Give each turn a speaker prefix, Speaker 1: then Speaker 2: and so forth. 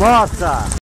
Speaker 1: Nossa!